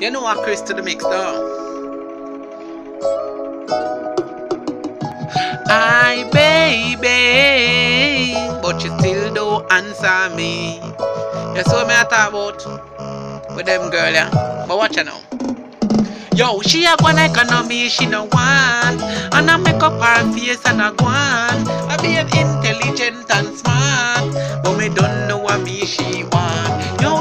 You know what Chris to the mix though. Hi baby, but you still don't answer me. You saw me I talk about with them girl, yeah. But watch her now. Yo, she a go like on me, she no want. And I make up her face and I go. I be intelligent and smart, but me don't know what me she want.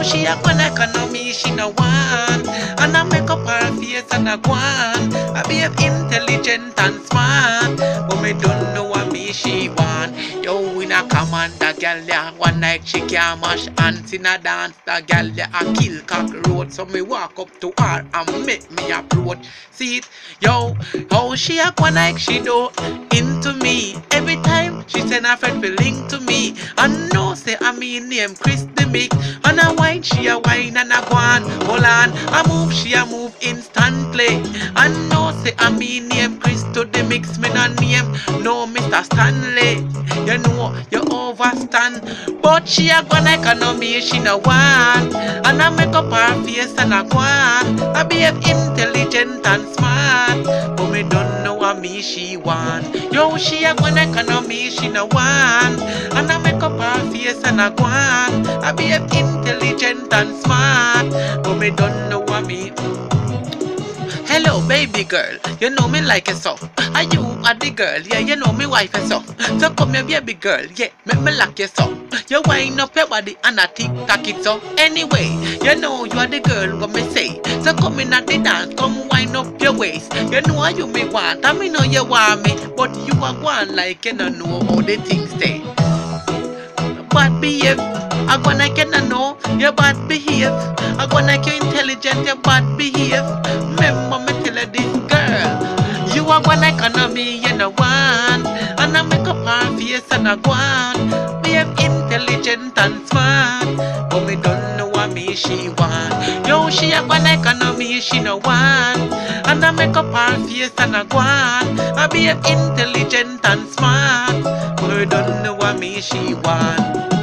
She a go like on me, she no want. And I make up her face and I go on. I be intelligent and smart, but me don't know what me she want. Yo, we na command that gal ya one night she can mash hands in a dance. That gal ya a kill cockroach, so me walk up to her and make me approach. See it, yo, how she a go like she do into me. Every time she send her friend link to me. And no say I mean name Chris Mix. And a wine she a wine and a go on. Hold on, I move she a move instantly. And no say I mean name Chris to the mix. Me no name no Mr. Stanley. You know you overstand, but she a go like a me she no want. And I make up her face and go on. I behave intelligent and smart, but me don't know what me she want. Yo, she a go like a me she no want. And I and I go on. I behave intelligent and smart, but me don't know what me. Hello, baby girl. You know me like it so. Are you a the girl? Yeah, you know me wife is so. So come here, baby girl. Yeah, make me like you so. You wind up your body and I tick tock it so. Anyway, you know you are the girl what me say. So come in at the dance, come wind up your waist. You know how you me want, I me know you want me, but you are one like you don't know how the things stay. Bad behave. I gonna get to know your bad behave. I gonna you intelligent, your bad behave. Remember me tell you this girl. You are one like on me, you know one. And I make up her face and I go on. Behave intelligent and smart. But me don't know what me she want. Yo, she a one like on me, she no want. And I make up her face and I go on. I behave intelligent and smart. But me don't know